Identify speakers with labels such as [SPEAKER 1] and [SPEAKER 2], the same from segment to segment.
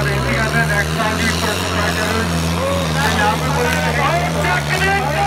[SPEAKER 1] ਮੈਂ ਬੇਨਤੀ ਕਰਦਾ ਨੈਕਸਟ ਟਾਈਮ ਦੀ ਪ੍ਰੋਟੈਕਟ ਕਰੋ
[SPEAKER 2] ਪੰਜਾਬ
[SPEAKER 1] ਪੁਲਿਸ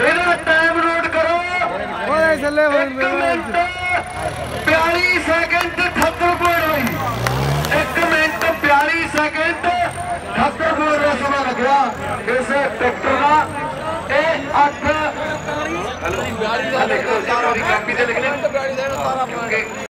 [SPEAKER 1] ਇਹਦਾ ਟਾਈਮ ਨੋਟ ਕਰੋ।
[SPEAKER 2] ਓਏ ਥੱਲੇ
[SPEAKER 1] ਵੰਦੇ 42 ਸੈਕਿੰਡ 78 ਪੁਆਇੰਟ ਹੋਈ 1 ਮਿੰਟ 42 ਸੈਕਿੰਡ 78 ਪੁਆਇੰਟ ਦਾ ਸਮਾਂ ਲੱਗਿਆ। ਇਸ ਟਰੈਕਟਰ ਦਾ ਇਹ 8 ਹਲੋ 42 ਦਾ ਟਰੈਕਟਰ ਚਾਰ ਵਾਰੀ ਕਾਪੀ ਤੇ ਲਿਖਣੇ ਕਿਉਂਕਿ